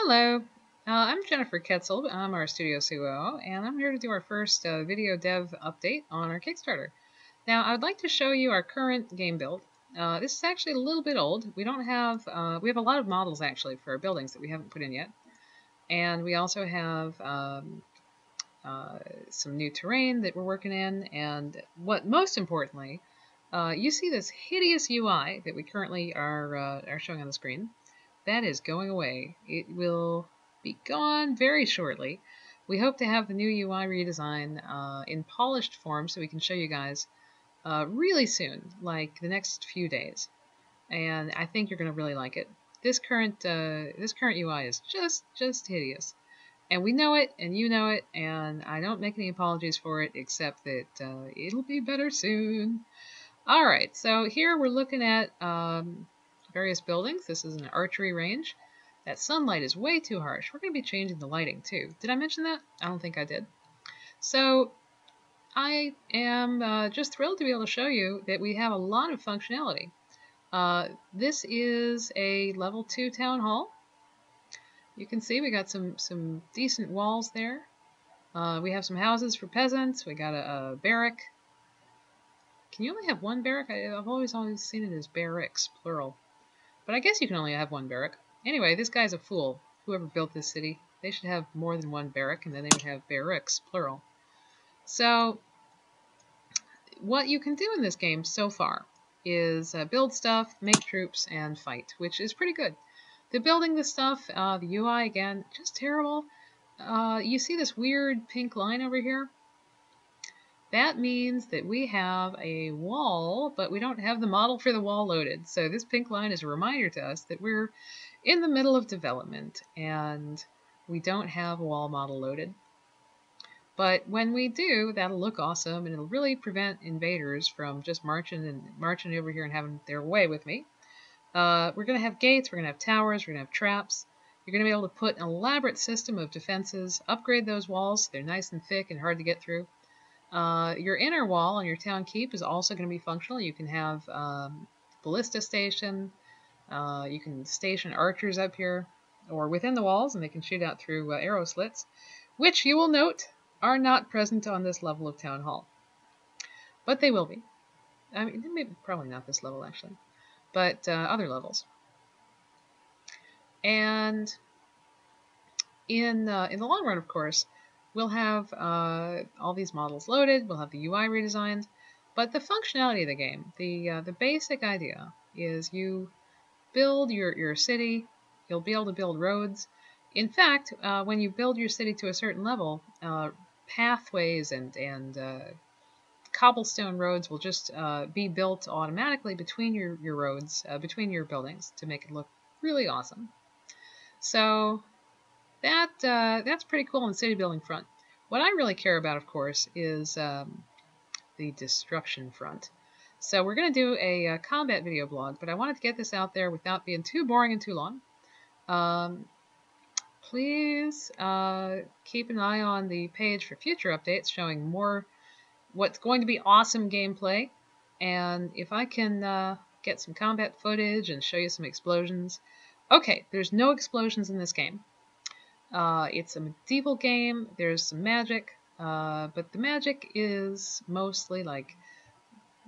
Hello, uh, I'm Jennifer Ketzel. I'm our studio COO, and I'm here to do our first uh, video dev update on our Kickstarter. Now, I would like to show you our current game build. Uh, this is actually a little bit old. We don't have, uh, we have a lot of models actually for our buildings that we haven't put in yet. And we also have um, uh, some new terrain that we're working in, and what most importantly, uh, you see this hideous UI that we currently are, are showing on the screen that is going away. It will be gone very shortly. We hope to have the new UI redesign uh, in polished form so we can show you guys uh, really soon, like the next few days. And I think you're going to really like it. This current uh, this current UI is just just hideous, and we know it, and you know it, and I don't make any apologies for it, except that uh, it'll be better soon. All right, so here we're looking at um, various buildings. This is an archery range. That sunlight is way too harsh. We're going to be changing the lighting too. Did I mention that? I don't think I did. So I am uh, just thrilled to be able to show you that we have a lot of functionality. Uh, this is a level 2 town hall. You can see we got some, some decent walls there. Uh, we have some houses for peasants. We got a, a barrack. Can you only have one barrack? I, have always always seen it as barracks, plural. But I guess you can only have one barrack. Anyway, this guy's a fool. Whoever built this city. They should have more than one barrack, and then they would have barracks, plural. So, what you can do in this game so far is uh, build stuff, make troops, and fight, which is pretty good. The building the stuff, uh, the UI, again, just terrible. Uh, you see this weird pink line over here? That means that we have a wall, but we don't have the model for the wall loaded. So this pink line is a reminder to us that we're in the middle of development and we don't have a wall model loaded. But when we do, that'll look awesome and it'll really prevent invaders from just marching and marching over here and having their way with me. Uh, we're going to have gates, we're going to have towers, we're going to have traps. You're going to be able to put an elaborate system of defenses, upgrade those walls so they're nice and thick and hard to get through. Uh, your inner wall on your town keep is also going to be functional. You can have um, ballista station. Uh, you can station archers up here or within the walls, and they can shoot out through uh, arrow slits, which you will note are not present on this level of town hall. But they will be. I mean, maybe, probably not this level actually, but uh, other levels. And in uh, in the long run, of course, We'll have uh, all these models loaded, we'll have the UI redesigned, but the functionality of the game, the, uh, the basic idea is you build your, your city, you'll be able to build roads. In fact, uh, when you build your city to a certain level, uh, pathways and, and uh, cobblestone roads will just uh, be built automatically between your, your roads, between your buildings to make it look really awesome. So that uh, that's pretty cool on the city building front. What I really care about, of course, is um, the destruction front. So we're going to do a, a, uh, combat video blog, but I wanted to get this out there without being too boring and too long. Um, please uh, keep an eye on the page for future updates showing more what's going to be awesome gameplay. And if I can uh, get some combat footage and show you some explosions. Okay, there's no explosions in this game. Uh, it's a medieval game. There's some magic, uh, but the magic is mostly like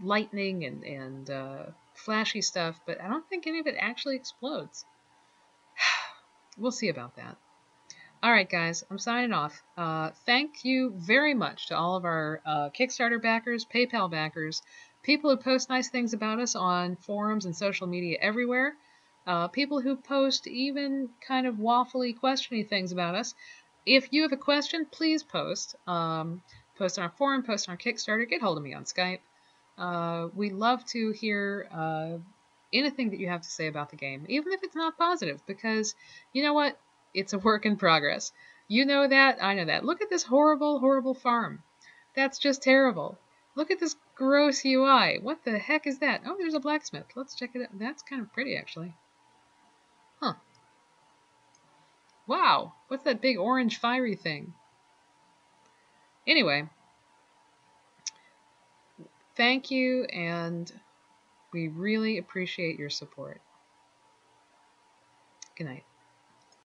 lightning and, and uh, flashy stuff, but I don't think any of it actually explodes. we'll see about that. All right, guys, I'm signing off. Uh, thank you very much to all of our uh, Kickstarter backers, PayPal backers, people who post nice things about us on forums and social media everywhere uh, people who post even kind of waffly, questiony things about us. If you have a question, please post. Um, post on our forum, post on our Kickstarter, get hold of me on Skype. Uh, we love to hear uh, anything that you have to say about the game, even if it's not positive, because you know what? It's a work in progress. You know that, I know that. Look at this horrible, horrible farm. That's just terrible. Look at this gross UI. What the heck is that? Oh, there's a blacksmith. Let's check it out. That's kind of pretty, actually. Huh. Wow, what's that big orange fiery thing? Anyway, thank you, and we really appreciate your support. Good night.